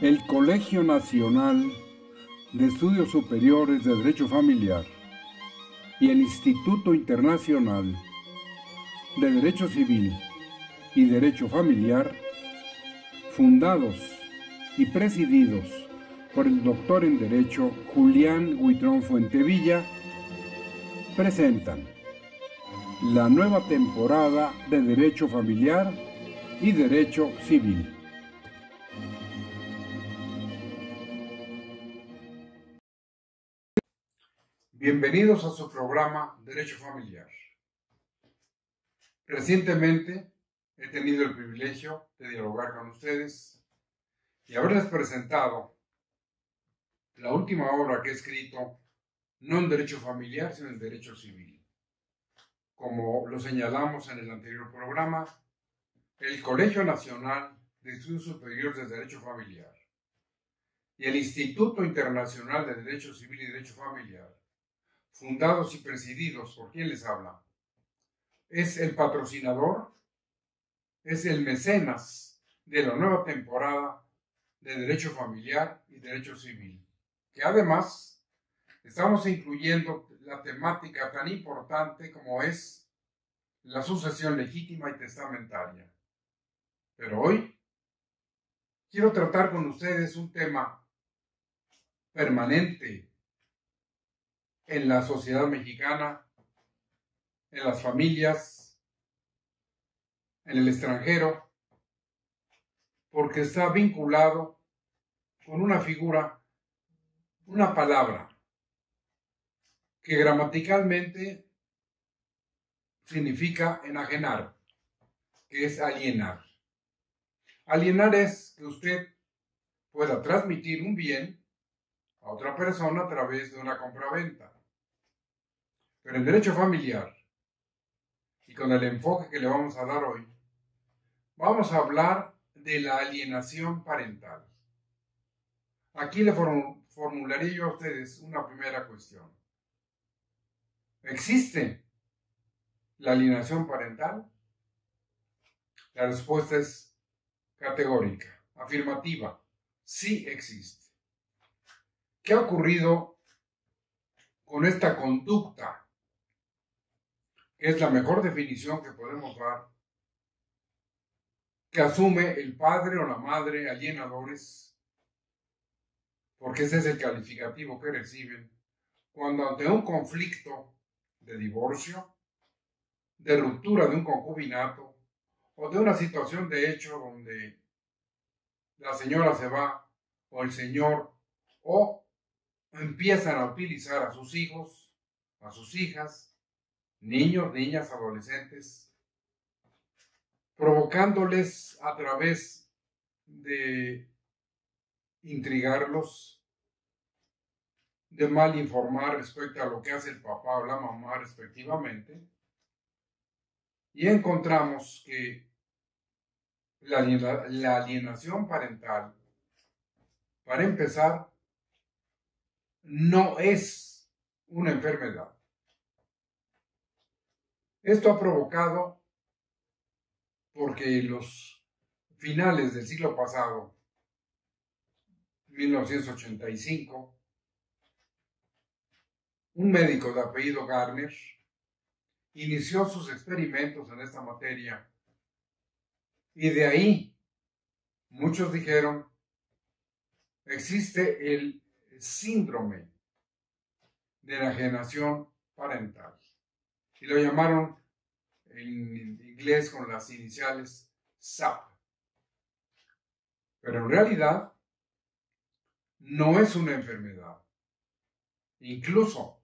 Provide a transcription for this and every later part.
El Colegio Nacional de Estudios Superiores de Derecho Familiar y el Instituto Internacional de Derecho Civil y Derecho Familiar, fundados y presididos por el doctor en Derecho Julián Huitrón Fuentevilla, presentan la nueva temporada de Derecho Familiar y Derecho Civil. Bienvenidos a su programa Derecho Familiar. Recientemente he tenido el privilegio de dialogar con ustedes y haberles presentado la última obra que he escrito, no en Derecho Familiar, sino en Derecho Civil. Como lo señalamos en el anterior programa, el Colegio Nacional de Estudios Superiores de Derecho Familiar y el Instituto Internacional de Derecho Civil y Derecho Familiar fundados y presididos por quien les habla, es el patrocinador, es el mecenas de la nueva temporada de Derecho Familiar y Derecho Civil, que además estamos incluyendo la temática tan importante como es la sucesión legítima y testamentaria. Pero hoy quiero tratar con ustedes un tema permanente en la sociedad mexicana, en las familias, en el extranjero, porque está vinculado con una figura, una palabra, que gramaticalmente significa enajenar, que es alienar. Alienar es que usted pueda transmitir un bien a otra persona a través de una compraventa. Pero en derecho familiar, con el enfoque que le vamos a dar hoy, vamos a hablar de la alienación parental. Aquí le formularé yo a ustedes una primera cuestión. ¿Existe la alienación parental? La respuesta es categórica, afirmativa. Sí existe. ¿Qué ha ocurrido con esta conducta es la mejor definición que podemos dar, que asume el padre o la madre alienadores, porque ese es el calificativo que reciben, cuando ante un conflicto de divorcio, de ruptura de un concubinato o de una situación de hecho donde la señora se va o el señor o empiezan a utilizar a sus hijos, a sus hijas, niños, niñas, adolescentes, provocándoles a través de intrigarlos, de mal informar respecto a lo que hace el papá o la mamá respectivamente, y encontramos que la, alienación parental, para empezar, no es una enfermedad. Esto ha provocado, porque los finales del siglo pasado, 1985, un médico de apellido Garner inició sus experimentos en esta materia y de ahí muchos dijeron, existe el síndrome de enajenación parental y lo llamaron en inglés con las iniciales SAP. Pero en realidad no es una enfermedad. Incluso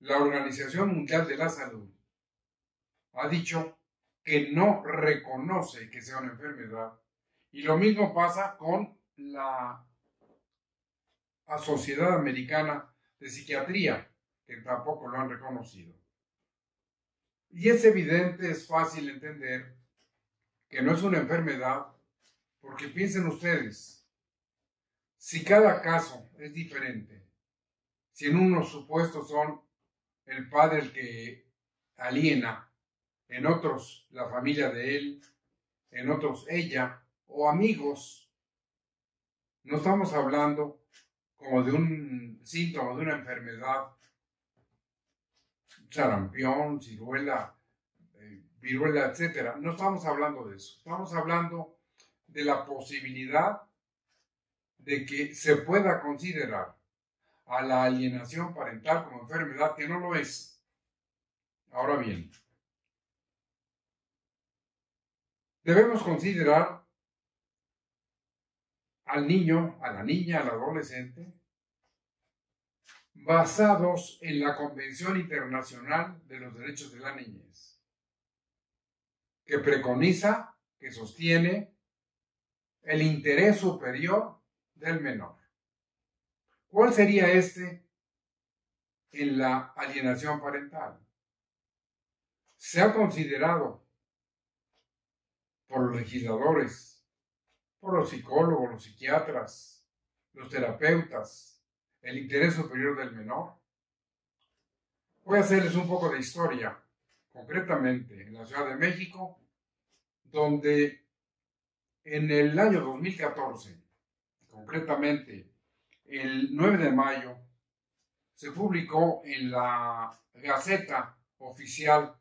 la Organización Mundial de la Salud ha dicho que no reconoce que sea una enfermedad. Y lo mismo pasa con la Sociedad Americana de Psiquiatría, que tampoco lo han reconocido. Y es evidente, es fácil entender que no es una enfermedad, porque piensen ustedes, si cada caso es diferente, si en unos supuestos son el padre el que aliena, en otros la familia de él, en otros ella o amigos, no estamos hablando como de un síntoma de una enfermedad, sarampión, ciruela, eh, viruela, etc. No estamos hablando de eso. Estamos hablando de la posibilidad de que se pueda considerar a la alienación parental como enfermedad que no lo es. Ahora bien, debemos considerar al niño, a la niña, al adolescente, basados en la Convención Internacional de los Derechos de la Niñez, que preconiza, que sostiene el interés superior del menor. ¿Cuál sería este en la alienación parental? Se ha considerado por los legisladores, por los psicólogos, los psiquiatras, los terapeutas, el interés superior del menor. Voy a hacerles un poco de historia, concretamente en la Ciudad de México, donde en el año 2014, concretamente el 9 de mayo, se publicó en la Gaceta Oficial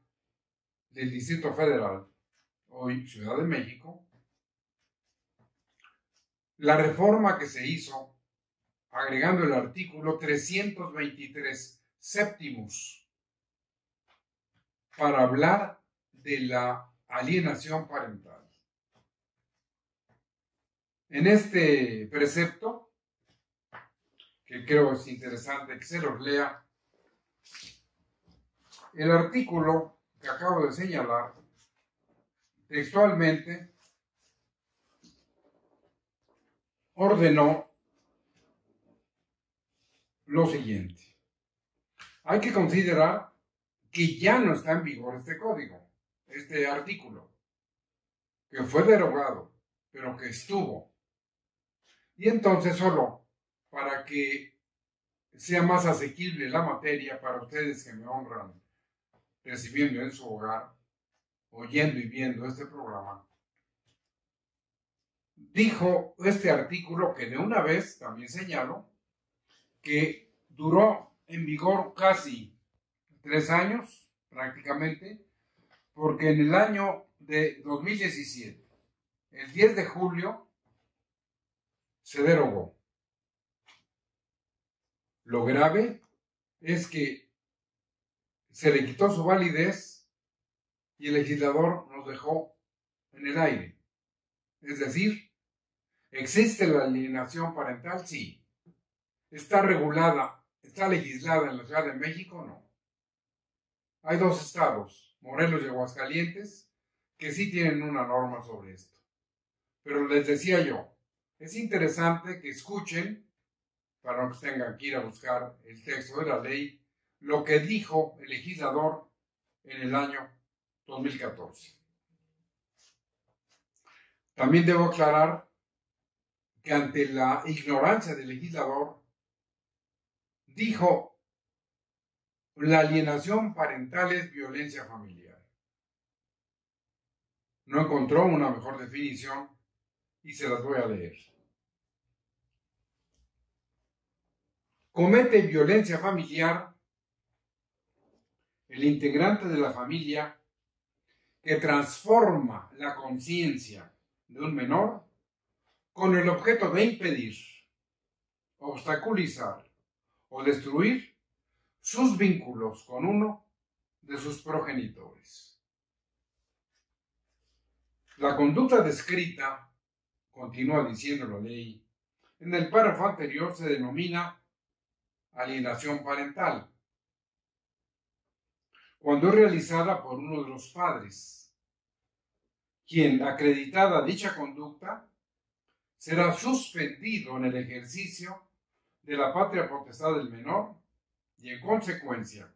del Distrito Federal, hoy Ciudad de México, la reforma que se hizo agregando el artículo 323 séptimos para hablar de la alienación parental. En este precepto que creo es interesante que se los lea. El artículo que acabo de señalar, textualmente, ordenó lo siguiente. Hay que considerar que ya no está en vigor este código, este artículo, que fue derogado, pero que estuvo. Y entonces solo para que sea más asequible la materia para ustedes que me honran recibiendo en su hogar, oyendo y viendo este programa. Dijo este artículo que de una vez también señalo que duró en vigor casi tres años prácticamente, porque en el año de 2017, el 10 de julio, se derogó. Lo grave es que se le quitó su validez y el legislador nos dejó en el aire. Es decir, ¿existe la alienación parental? Sí. ¿Está regulada, está legislada en la Ciudad de México? No. Hay dos estados, Morelos y Aguascalientes, que sí tienen una norma sobre esto. Pero les decía yo, es interesante que escuchen para no que tengan que ir a buscar el texto de la ley, lo que dijo el legislador en el año 2014. También debo aclarar que ante la ignorancia del legislador, dijo, la alienación parental es violencia familiar. No encontró una mejor definición y se las voy a leer. comete violencia familiar el integrante de la familia que transforma la conciencia de un menor con el objeto de impedir, obstaculizar o destruir sus vínculos con uno de sus progenitores. La conducta descrita, continúa diciendo la ley, en el párrafo anterior se denomina alienación parental, cuando es realizada por uno de los padres, quien, acreditada dicha conducta, será suspendido en el ejercicio de la patria potestad del menor y, en consecuencia,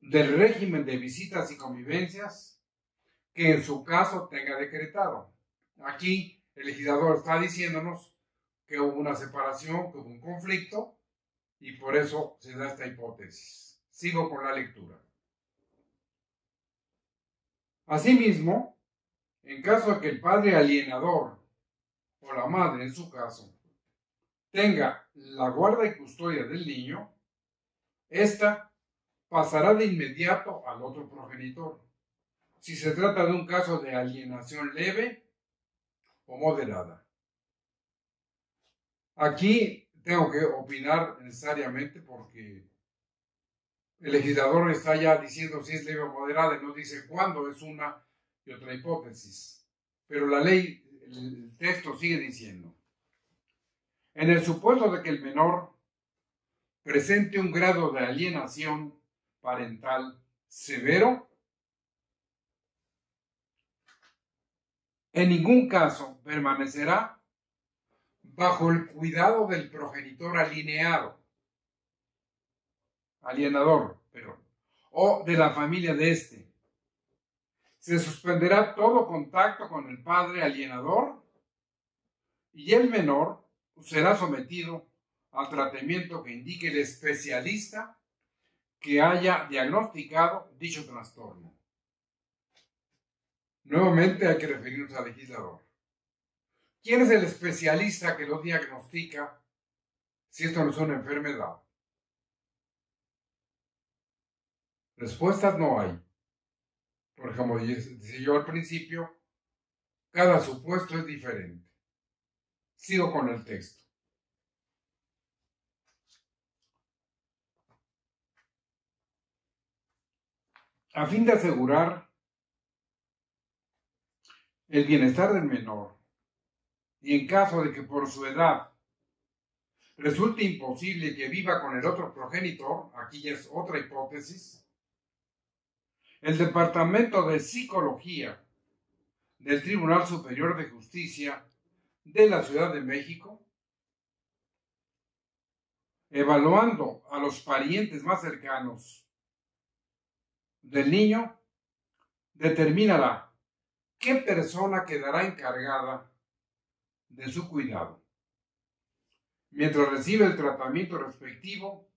del régimen de visitas y convivencias que en su caso tenga decretado. Aquí el legislador está diciéndonos que hubo una separación, que hubo un conflicto y por eso se da esta hipótesis. Sigo con la lectura. Asimismo, en caso de que el padre alienador o la madre en su caso tenga la guarda y custodia del niño, ésta pasará de inmediato al otro progenitor, si se trata de un caso de alienación leve o moderada. Aquí tengo que opinar necesariamente porque el legislador está ya diciendo si es leve o moderada y no dice cuándo es una y otra hipótesis. Pero la ley, el texto sigue diciendo, en el supuesto de que el menor presente un grado de alienación parental severo, en ningún caso permanecerá bajo el cuidado del progenitor alineado, alienador, pero, o de la familia de éste. Se suspenderá todo contacto con el padre alienador y el menor será sometido al tratamiento que indique el especialista que haya diagnosticado dicho trastorno. Nuevamente hay que referirnos al legislador. ¿Quién es el especialista que lo diagnostica si esto no es una enfermedad? Respuestas no hay. Porque como decía yo al principio, cada supuesto es diferente. Sigo con el texto. A fin de asegurar el bienestar del menor y en caso de que por su edad resulte imposible que viva con el otro progenitor, aquí ya es otra hipótesis, el Departamento de Psicología del Tribunal Superior de Justicia de la Ciudad de México, evaluando a los parientes más cercanos del niño, determinará qué persona quedará encargada de su cuidado, mientras recibe el tratamiento respectivo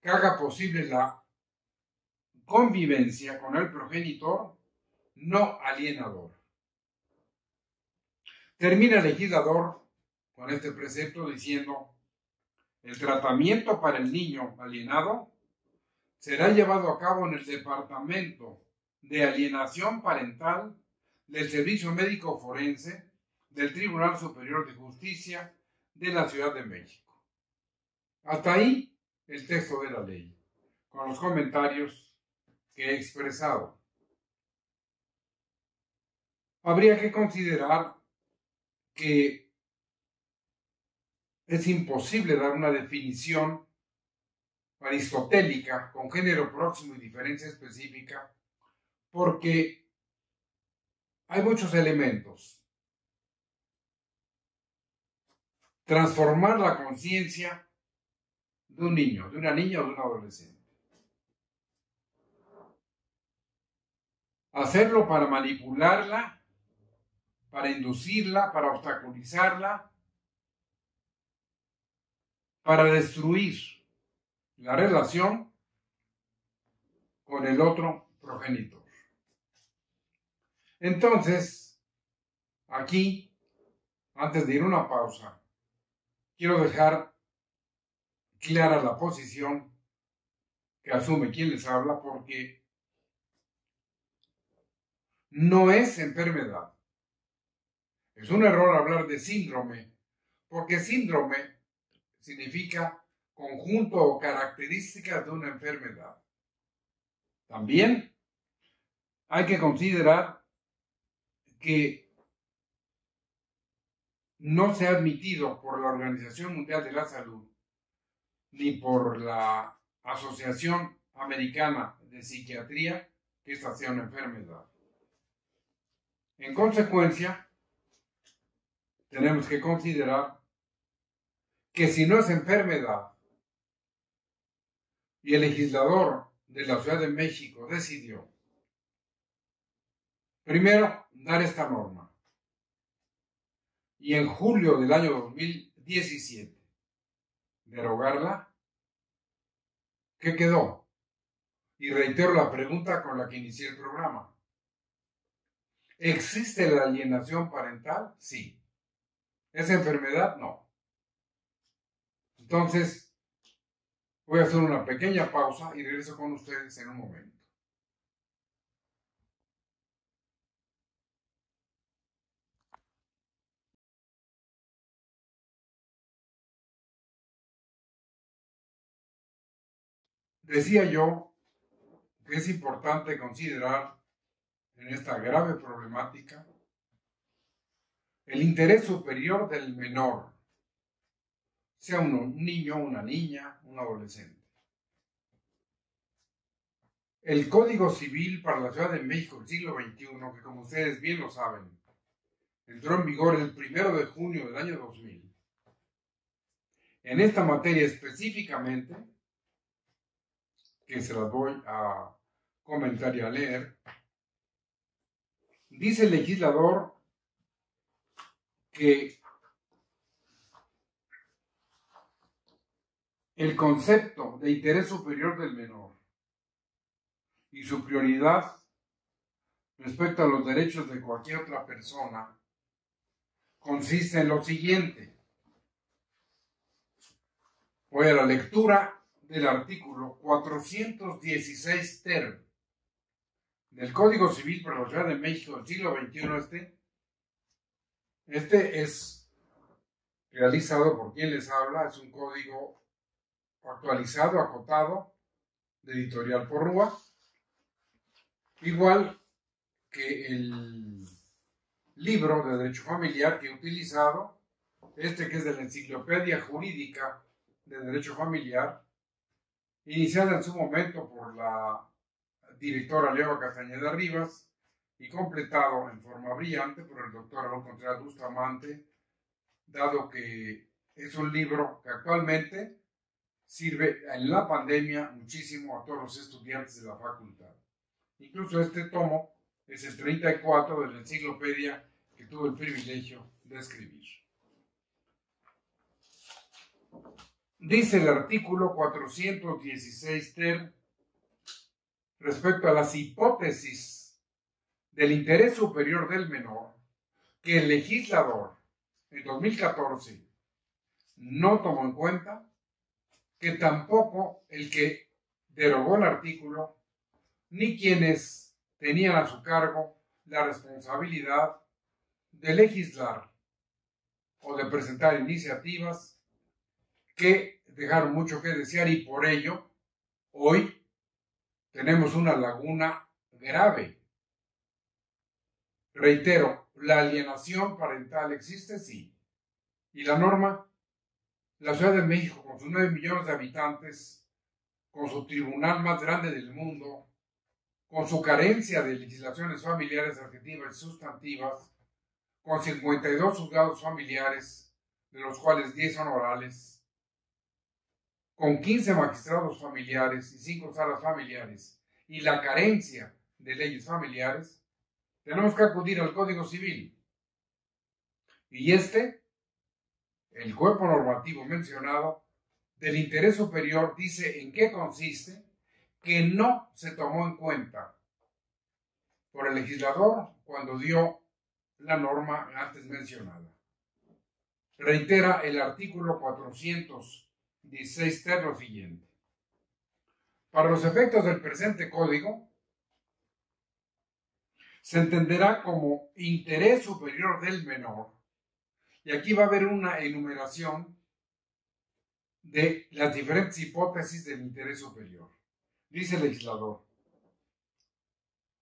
que haga posible la convivencia con el progenitor no alienador. Termina el legislador con este precepto diciendo, el tratamiento para el niño alienado será llevado a cabo en el Departamento de Alienación Parental del Servicio Médico Forense del Tribunal Superior de Justicia de la Ciudad de México. Hasta ahí el texto de la ley, con los comentarios que he expresado. Habría que considerar que es imposible dar una definición aristotélica con género próximo y diferencia específica porque hay muchos elementos transformar la conciencia de un niño, de una niña o de un adolescente. Hacerlo para manipularla, para inducirla, para obstaculizarla, para destruir la relación con el otro progenitor. Entonces, aquí, antes de ir a una pausa, quiero dejar clara la posición que asume quien les habla porque no es enfermedad. Es un error hablar de síndrome, porque síndrome significa conjunto o características de una enfermedad. También hay que considerar que no se ha admitido por la Organización Mundial de la Salud ni por la Asociación Americana de Psiquiatría que esta sea una enfermedad. En consecuencia, tenemos que considerar que si no es enfermedad y el legislador de la Ciudad de México decidió, primero, dar esta norma. Y en julio del año 2017, derogarla, ¿qué quedó? Y reitero la pregunta con la que inicié el programa. ¿Existe la alienación parental? Sí. ¿Es enfermedad? No. Entonces, voy a hacer una pequeña pausa y regreso con ustedes en un momento. Decía yo que es importante considerar en esta grave problemática el interés superior del menor, sea un niño, una niña, un adolescente. El Código Civil para la Ciudad de México del siglo XXI, que como ustedes bien lo saben, entró en vigor el primero de junio del año 2000. En esta materia específicamente, que se las voy a comentar y a leer, dice el legislador que el concepto de interés superior del menor y su prioridad respecto a los derechos de cualquier otra persona consiste en lo siguiente. Voy a la lectura del artículo 416 ter del Código Civil Ciudad de México del siglo XXI este. Este es realizado por quien les habla, es un código actualizado, acotado, de editorial Porrúa, igual que el libro de derecho familiar que he utilizado, este que es de la Enciclopedia Jurídica de Derecho Familiar, iniciada en su momento por la directora Leo Castañeda Rivas y completado en forma brillante por el doctor Raúl Contreras Bustamante, dado que es un libro que actualmente sirve en la pandemia muchísimo a todos los estudiantes de la facultad. Incluso este tomo es el 34 de la enciclopedia que tuve el privilegio de escribir. Dice el artículo 416 ter respecto a las hipótesis del interés superior del menor que el legislador en 2014 no tomó en cuenta, que tampoco el que derogó el artículo, ni quienes tenían a su cargo la responsabilidad de legislar o de presentar iniciativas que dejaron mucho que desear y por ello hoy tenemos una laguna grave. Reitero, la alienación parental existe, sí. ¿Y la norma? La Ciudad de México, con sus 9 millones de habitantes, con su tribunal más grande del mundo, con su carencia de legislaciones familiares adjetivas y sustantivas, con 52 juzgados familiares, de los cuales 10 son orales, con 15 magistrados familiares y 5 salas familiares y la carencia de leyes familiares, tenemos que acudir al Código Civil. Y este, el cuerpo normativo mencionado, del interés superior dice en qué consiste que no se tomó en cuenta por el legislador cuando dio la norma antes mencionada. Reitera el artículo 400 16 ter lo siguiente. Para los efectos del presente código, se entenderá como interés superior del menor. Y aquí va a haber una enumeración de las diferentes hipótesis del interés superior. Dice el legislador,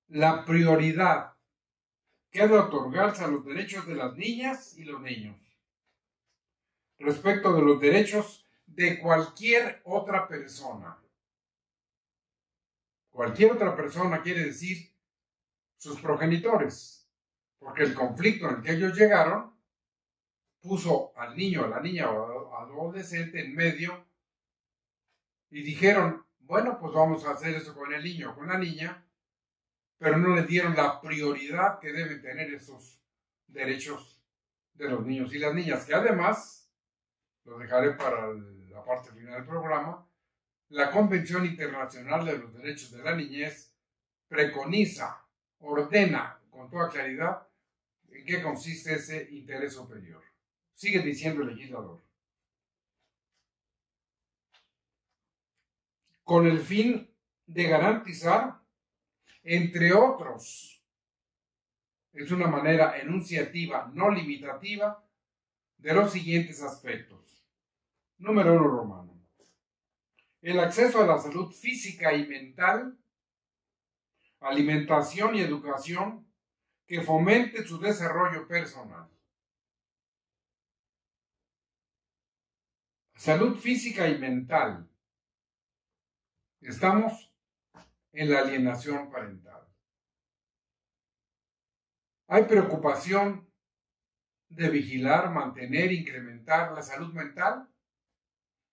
la prioridad que ha de otorgarse a los derechos de las niñas y los niños respecto de los derechos de cualquier otra persona. Cualquier otra persona quiere decir sus progenitores, porque el conflicto en el que ellos llegaron puso al niño, a la niña o adolescente en medio y dijeron, bueno, pues vamos a hacer eso con el niño o con la niña, pero no le dieron la prioridad que deben tener esos derechos de los niños y las niñas, que además, lo dejaré para la parte final del programa, la Convención Internacional de los Derechos de la Niñez preconiza, ordena con toda claridad en qué consiste ese interés superior. Sigue diciendo el legislador. Con el fin de garantizar, entre otros, es una manera enunciativa, no limitativa, de los siguientes aspectos. Número uno, romano el acceso a la salud física y mental, alimentación y educación que fomente su desarrollo personal. Salud física y mental. Estamos en la alienación parental. Hay preocupación de vigilar, mantener, incrementar la salud mental.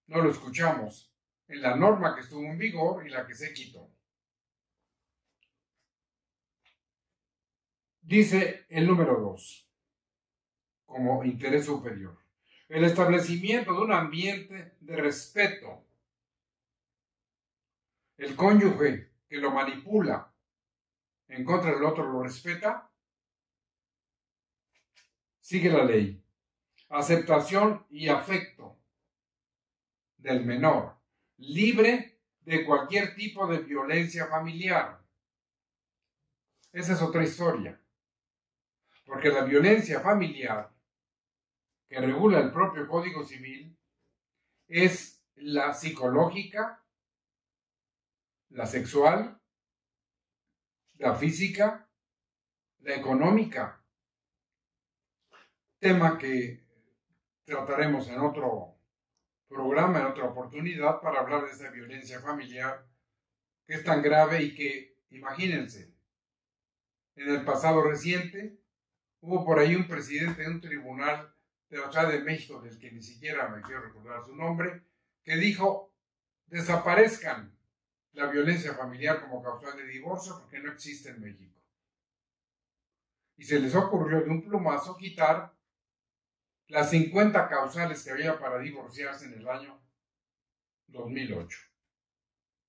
No lo escuchamos en la norma que estuvo en vigor y la que se quitó. Dice el número 2, como interés superior, el establecimiento de un ambiente de respeto. El cónyuge que lo manipula en contra del otro lo respeta, sigue la ley. Aceptación y afecto del menor libre de cualquier tipo de violencia familiar. Esa es otra historia. Porque la violencia familiar que regula el propio Código Civil es la psicológica, la sexual, la física, la económica. Tema que trataremos en otro programa en otra oportunidad para hablar de esa violencia familiar que es tan grave y que, imagínense, en el pasado reciente hubo por ahí un presidente de un tribunal de la Ciudad de México, del que ni siquiera me quiero recordar su nombre, que dijo, desaparezcan la violencia familiar como causal de divorcio porque no existe en México. Y se les ocurrió de un plumazo quitar las 50 causales que había para divorciarse en el año 2008.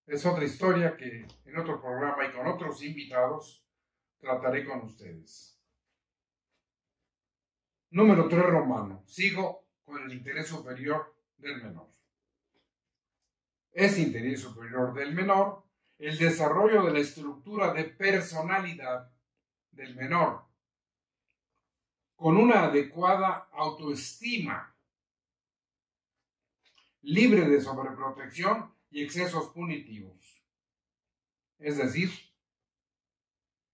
Es otra historia que en otro programa y con otros invitados trataré con ustedes. Número 3 romano. Sigo con el interés superior del menor. Es interés superior del menor el desarrollo de la estructura de personalidad del menor con una adecuada autoestima, libre de sobreprotección y excesos punitivos. Es decir,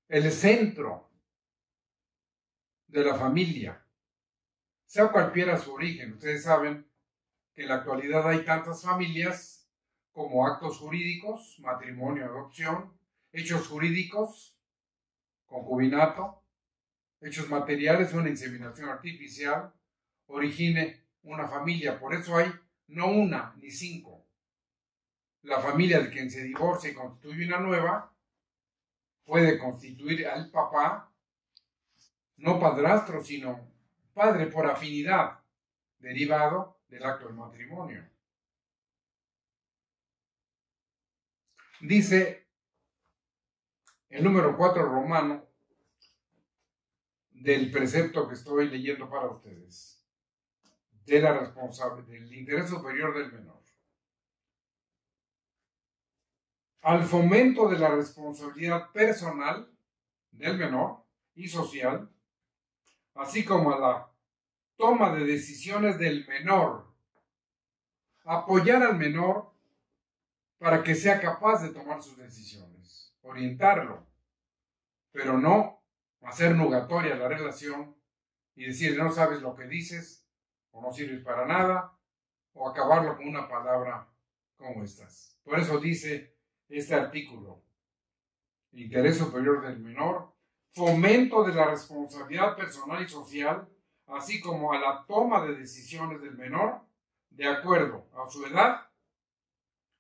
el centro de la familia, sea cualquiera su origen. Ustedes saben que en la actualidad hay tantas familias como actos jurídicos, matrimonio, adopción, hechos jurídicos, concubinato, hechos materiales, una inseminación artificial, origine una familia. Por eso hay no una ni cinco. La familia de quien se divorcia y constituye una nueva puede constituir al papá, no padrastro, sino padre por afinidad, derivado del acto del matrimonio. Dice el número 4 romano, del precepto que estoy leyendo para ustedes, de la responsabilidad, del interés superior del menor. Al fomento de la responsabilidad personal del menor y social, así como a la toma de decisiones del menor. Apoyar al menor para que sea capaz de tomar sus decisiones, orientarlo, pero no hacer nugatoria la relación y decir no sabes lo que dices o no sirves para nada o acabarlo con una palabra como estas. Por eso dice este artículo, interés superior del menor, fomento de la responsabilidad personal y social, así como a la toma de decisiones del menor de acuerdo a su edad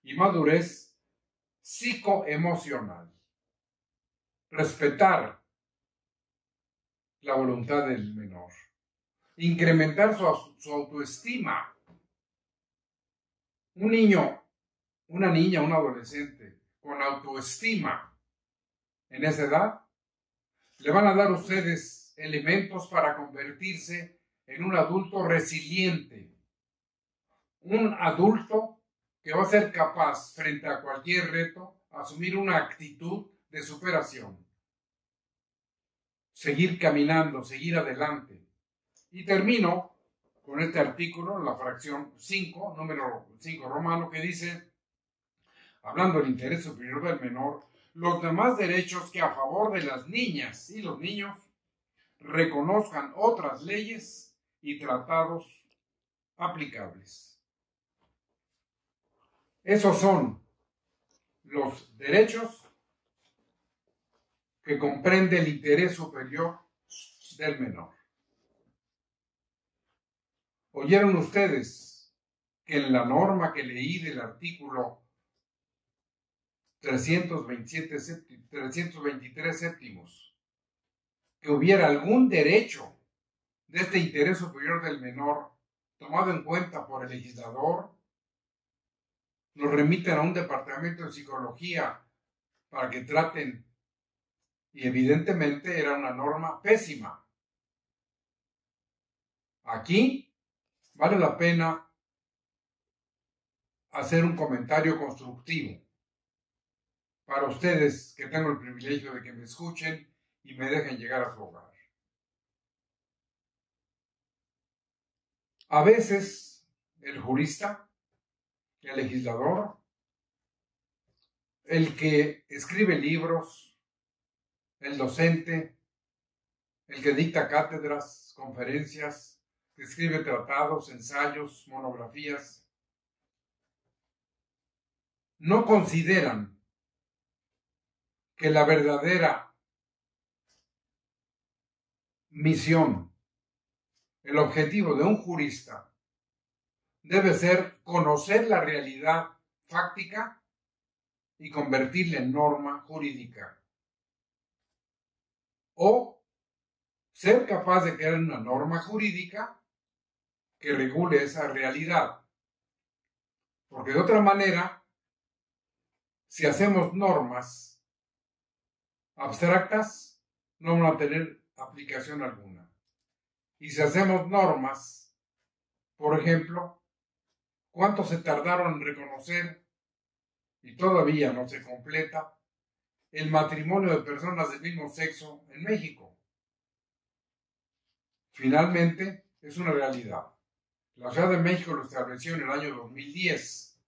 y madurez psicoemocional. Respetar la voluntad del menor. Incrementar su, su autoestima. Un niño, una niña, un adolescente con autoestima en esa edad, le van a dar ustedes elementos para convertirse en un adulto resiliente, un adulto que va a ser capaz frente a cualquier reto asumir una actitud de superación, seguir caminando, seguir adelante. Y termino con este artículo, la fracción 5, número 5 romano, que dice, hablando del interés superior del menor, los demás derechos que a favor de las niñas y los niños reconozcan otras leyes y tratados aplicables. Esos son los derechos que comprende el interés superior del menor. ¿Oyeron ustedes que en la norma que leí del artículo 327, 323 séptimos, que hubiera algún derecho de este interés superior del menor tomado en cuenta por el legislador, nos remiten a un departamento de psicología para que traten, y evidentemente era una norma pésima. Aquí vale la pena hacer un comentario constructivo para ustedes que tengo el privilegio de que me escuchen y me dejen llegar a su hogar. A veces el jurista, el legislador, el que escribe libros, el docente, el que dicta cátedras, conferencias, escribe tratados, ensayos, monografías, no consideran que la verdadera misión, el objetivo de un jurista debe ser conocer la realidad fáctica y convertirla en norma jurídica. O ser capaz de crear una norma jurídica que regule esa realidad. Porque de otra manera, si hacemos normas abstractas no van a tener aplicación alguna. Y si hacemos normas, por ejemplo, ¿cuánto se tardaron en reconocer, y todavía no se completa, el matrimonio de personas del mismo sexo en México? Finalmente, es una realidad. La Ciudad de México lo estableció en el año 2010.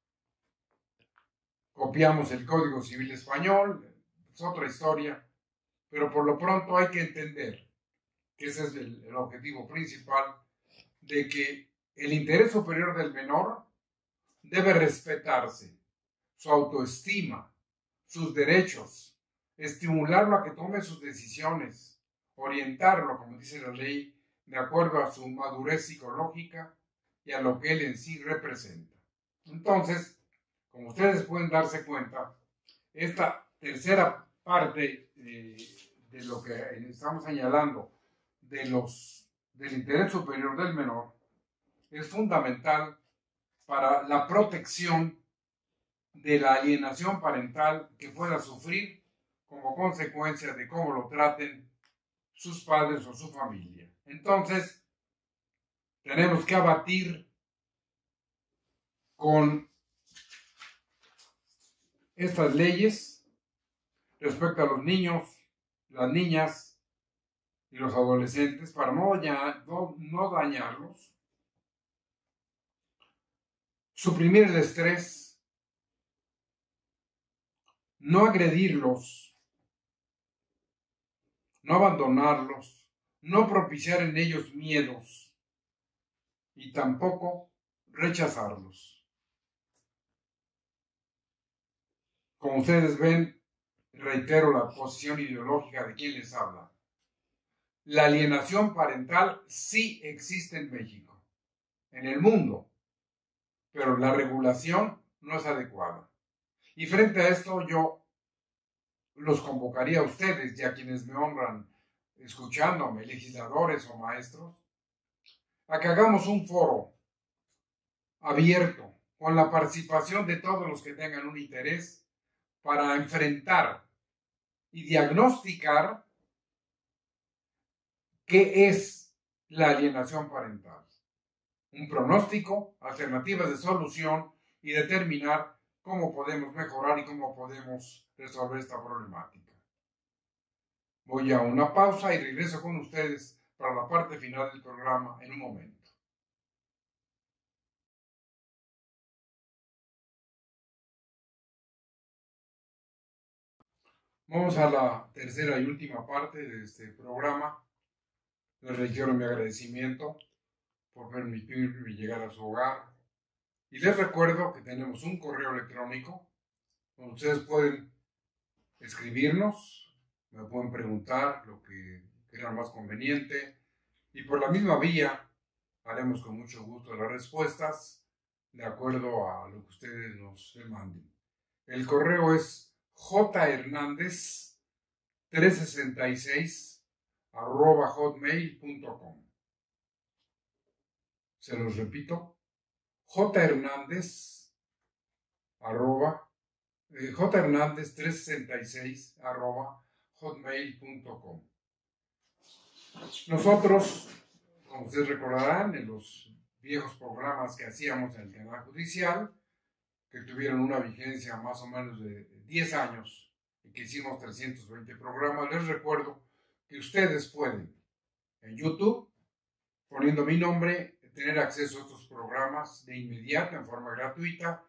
Copiamos el Código Civil Español, es otra historia, pero por lo pronto hay que entender que ese es el, objetivo principal de que el interés superior del menor debe respetarse, su autoestima, sus derechos, estimularlo a que tome sus decisiones, orientarlo, como dice la ley, de acuerdo a su madurez psicológica y a lo que él en sí representa. Entonces, como ustedes pueden darse cuenta, esta tercera parte eh, de lo que estamos señalando de los, del interés superior del menor es fundamental para la protección de la alienación parental que pueda sufrir como consecuencia de cómo lo traten sus padres o su familia. Entonces, tenemos que abatir con estas leyes respecto a los niños, las niñas y los adolescentes para no, no, dañarlos, suprimir el estrés, no agredirlos, no abandonarlos, no propiciar en ellos miedos y tampoco rechazarlos. Como ustedes ven, reitero la posición ideológica de quien les habla. La alienación parental sí existe en México, en el mundo, pero la regulación no es adecuada. Y frente a esto yo los convocaría a ustedes y a quienes me honran escuchándome, legisladores o maestros, a que hagamos un foro abierto con la participación de todos los que tengan un interés para enfrentar y diagnosticar qué es la alienación parental. Un pronóstico, alternativas de solución y determinar cómo podemos mejorar y cómo podemos resolver esta problemática. Voy a una pausa y regreso con ustedes para la parte final del programa en un momento. Vamos a la tercera y última parte de este programa. Les reitero mi agradecimiento por permitirme llegar a su hogar. Y les recuerdo que tenemos un correo electrónico donde ustedes pueden escribirnos, me pueden preguntar lo que crean más conveniente y por la misma vía haremos con mucho gusto las respuestas de acuerdo a lo que ustedes nos demanden. El correo es Hernández 366 arroba hotmail.com. Se los repito, Hernández arroba eh, Hernández 366 arroba hotmail.com. Nosotros, como ustedes recordarán, en los viejos programas que hacíamos en el canal judicial, que tuvieron una vigencia más o menos de 10 años y que hicimos 320 programas, les recuerdo que ustedes pueden en YouTube, poniendo mi nombre, tener acceso a estos programas de inmediato, en forma gratuita,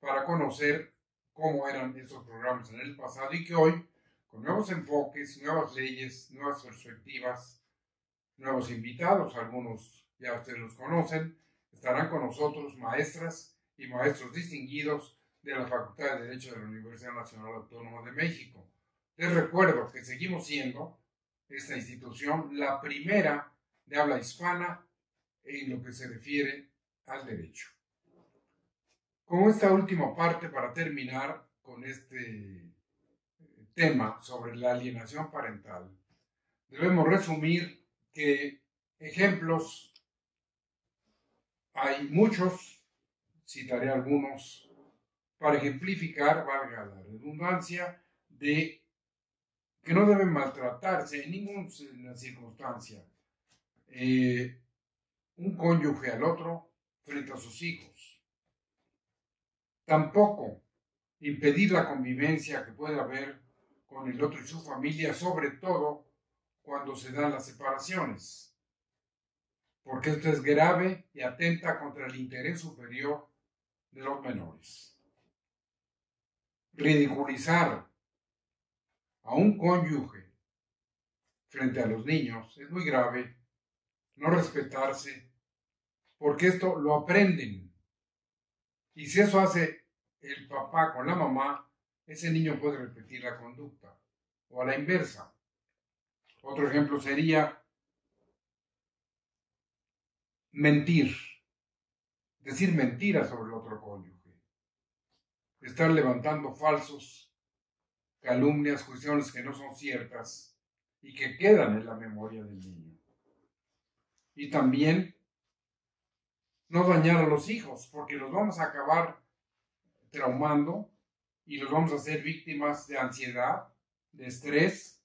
para conocer cómo eran estos programas en el pasado y que hoy, con nuevos enfoques, nuevas leyes, nuevas perspectivas, nuevos invitados, algunos ya ustedes los conocen, estarán con nosotros maestras y maestros distinguidos de la Facultad de Derecho de la Universidad Nacional Autónoma de México. Les recuerdo que seguimos siendo esta institución la primera de habla hispana en lo que se refiere al derecho. Con esta última parte, para terminar con este tema sobre la alienación parental, debemos resumir que ejemplos hay muchos, citaré algunos para ejemplificar, valga la redundancia, de que no deben maltratarse en ninguna circunstancia eh, un cónyuge al otro frente a sus hijos. Tampoco impedir la convivencia que puede haber con el otro y su familia, sobre todo cuando se dan las separaciones, porque esto es grave y atenta contra el interés superior de los menores ridiculizar a un cónyuge frente a los niños es muy grave, no respetarse, porque esto lo aprenden. Y si eso hace el papá con la mamá, ese niño puede repetir la conducta, o a la inversa. Otro ejemplo sería mentir, decir mentiras sobre el otro cónyuge estar levantando falsos calumnias, cuestiones que no son ciertas y que quedan en la memoria del niño. Y también no dañar a los hijos, porque los vamos a acabar traumando y los vamos a hacer víctimas de ansiedad, de estrés,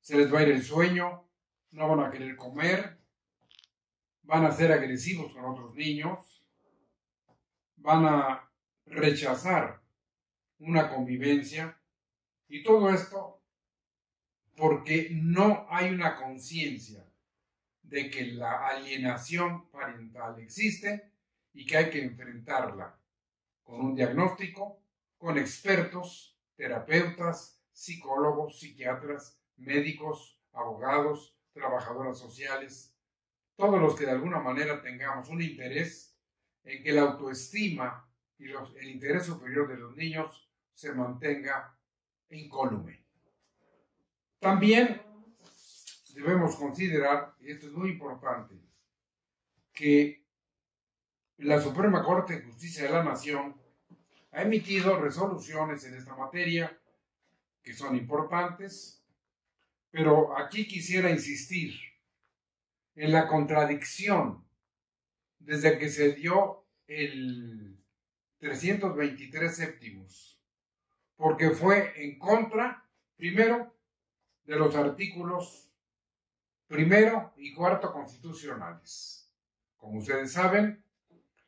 se les va a ir el sueño, no van a querer comer, van a ser agresivos con otros niños, van a rechazar una convivencia y todo esto porque no hay una conciencia de que la alienación parental existe y que hay que enfrentarla con un diagnóstico, con expertos, terapeutas, psicólogos, psiquiatras, médicos, abogados, trabajadoras sociales, todos los que de alguna manera tengamos un interés en que la autoestima y el interés superior de los niños se mantenga incólume. También debemos considerar, y esto es muy importante, que la Suprema Corte de Justicia de la Nación ha emitido resoluciones en esta materia que son importantes, pero aquí quisiera insistir en la contradicción desde que se dio el 323 séptimos, porque fue en contra, primero, de los artículos primero y cuarto constitucionales. Como ustedes saben,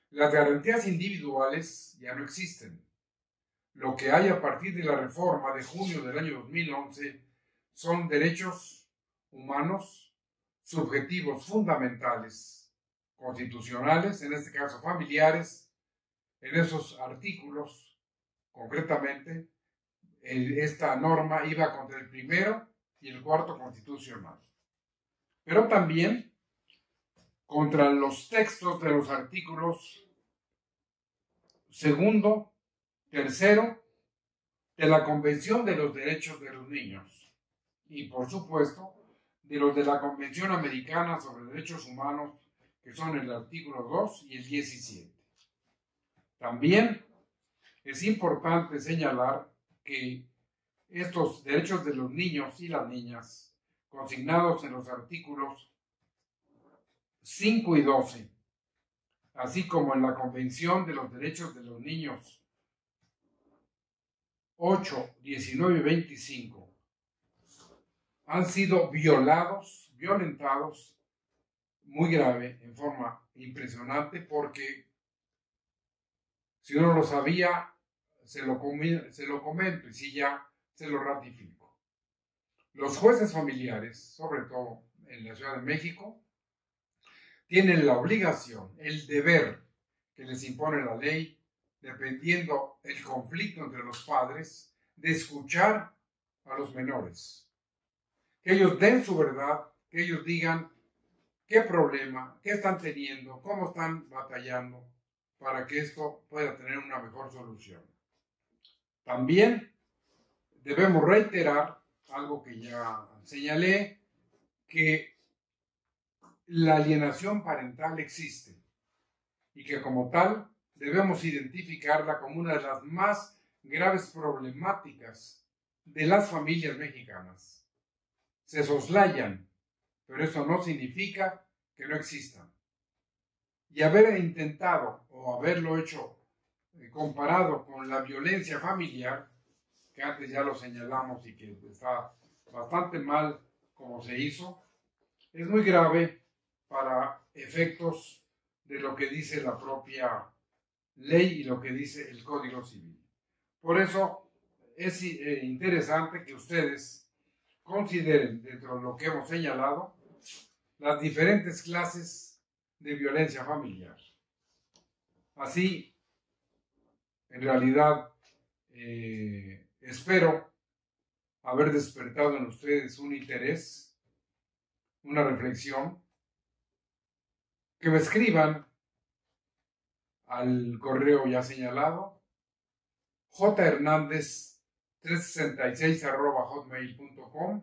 las garantías individuales ya no existen. Lo que hay a partir de la reforma de junio del año 2011 son derechos humanos subjetivos fundamentales, constitucionales, en este caso familiares, en esos artículos, concretamente, esta norma iba contra el primero y el cuarto constitucional, pero también contra los textos de los artículos segundo, tercero, de la Convención de los Derechos de los Niños y, por supuesto, de los de la Convención Americana sobre Derechos Humanos, que son el artículo 2 y el 17. También es importante señalar que estos derechos de los niños y las niñas, consignados en los artículos 5 y 12, así como en la Convención de los Derechos de los Niños 8, 19 y 25, han sido violados, violentados muy grave, en forma impresionante, porque si uno lo sabía, se lo, comento y si ya se lo ratifico. Los jueces familiares, sobre todo en la Ciudad de México, tienen la obligación, el deber que les impone la ley, dependiendo el conflicto entre los padres, de escuchar a los menores. Que ellos den su verdad, que ellos digan qué problema, qué están teniendo, cómo están batallando para que esto pueda tener una mejor solución. También debemos reiterar algo que ya señalé, que la alienación parental existe y que como tal debemos identificarla como una de las más graves problemáticas de las familias mexicanas. Se soslayan, pero eso no significa que no existan. Y haber intentado o haberlo hecho eh, comparado con la violencia familiar, que antes ya lo señalamos y que está bastante mal como se hizo, es muy grave para efectos de lo que dice la propia ley y lo que dice el Código Civil. Por eso es eh, interesante que ustedes consideren dentro de lo que hemos señalado las diferentes clases de violencia familiar. Así, en realidad, eh, espero haber despertado en ustedes un interés, una reflexión que me escriban al correo ya señalado, jhernández366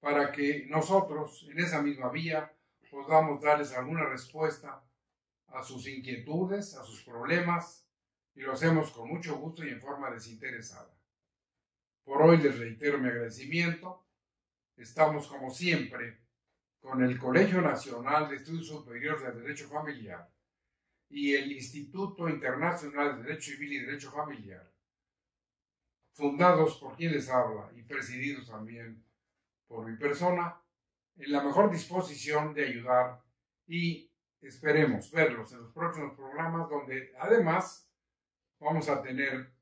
para que nosotros en esa misma vía podamos darles alguna respuesta a sus inquietudes, a sus problemas, y lo hacemos con mucho gusto y en forma desinteresada. Por hoy les reitero mi agradecimiento. Estamos como siempre con el Colegio Nacional de Estudios Superiores de Derecho Familiar y el Instituto Internacional de Derecho Civil y Derecho Familiar, fundados por quien les habla y presididos también por mi persona, en la mejor disposición de ayudar y esperemos verlos en los próximos programas donde además vamos a tener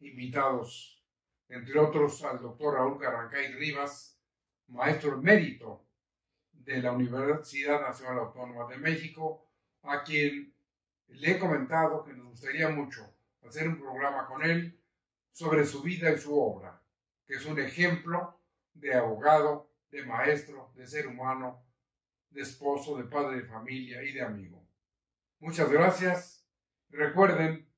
invitados, entre otros al doctor Raúl Carrancay Rivas, maestro emérito de la Universidad Nacional Autónoma de México, a quien le he comentado que nos gustaría mucho hacer un programa con él sobre su vida y su obra, que es un ejemplo de abogado, de maestro, de ser humano, de esposo, de padre de familia y de amigo. Muchas gracias. Recuerden,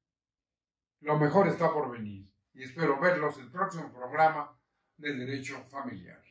lo mejor está por venir y espero verlos en el próximo programa de Derecho Familiar.